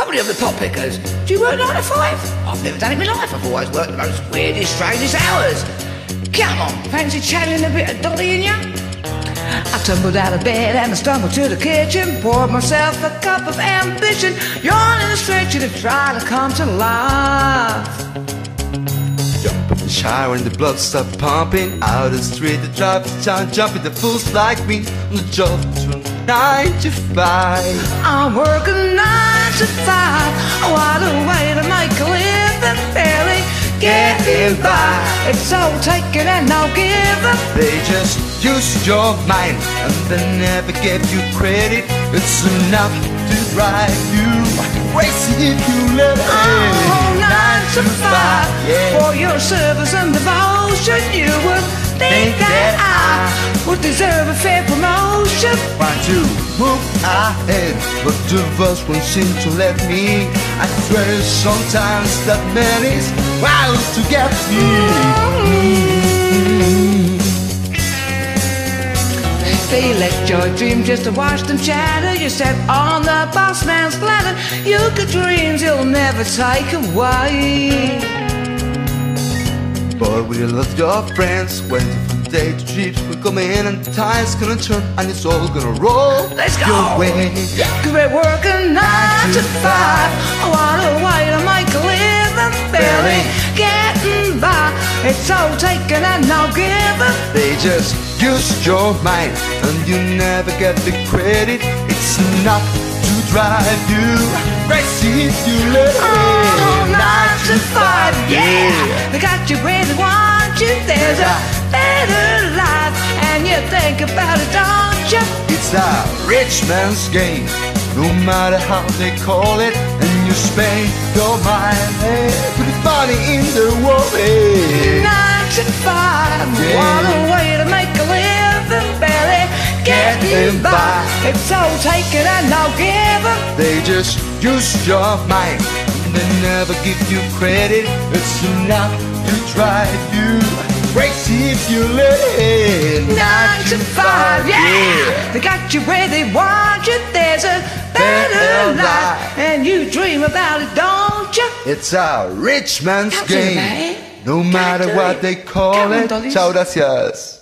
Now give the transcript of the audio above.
Probably of the pot pickers. Do you work nine to five? I've never done it in my life. I've always worked the most weirdest, strangest hours. Come on, fancy chatting a bit of Dolly in ya? I tumbled out of bed and I stumbled to the kitchen, poured myself a cup of ambition, yawning and stretching to try to come to life. Jump in the shower and the blood start pumping Out of the street, the traffic jam jumping The fools like me on the job from 9 to 5 I'm working nine to five. What a way to make a living, barely getting by. It's all taken and no giving. They just use your mind And they never give you credit It's enough to drive you crazy if you let it Oh, nine to five. Yeah. For your service and devotion, you would think that I would deserve a fair promotion. Want to move ahead But the boss won't seem to let me I swear sometimes that man is wild to get me They let your dreams just to watch them shatter. You step on the boss man's ladder. You got dreams you'll never take away. But we lost your friends Went day to trips We come in and the tide's gonna turn And it's all gonna roll Let's go. your way Cause we're working nine to five. What a way to make a living, barely getting by. It's all taken and no giving. They just use your mind And you never get the credit It's enough to drive you crazy you let oh, it Oh, nine to five, yeah. They got you where they want you. There's a better life, and you think about it, don't you? It's a rich man's game No matter how they call it And you spend your mind Every money in the world eh. Nine to five, Yeah. what a way to make a living, barely getting by. by. It's all taken and no giving. They just use your mind and They never give you credit It's enough to drive you crazy if you it Nine to five, yeah. They got you where they want you. There's a better life, life. and you dream about it, don't you? It's a rich man's game? No matter what they call it. Ciao, gracias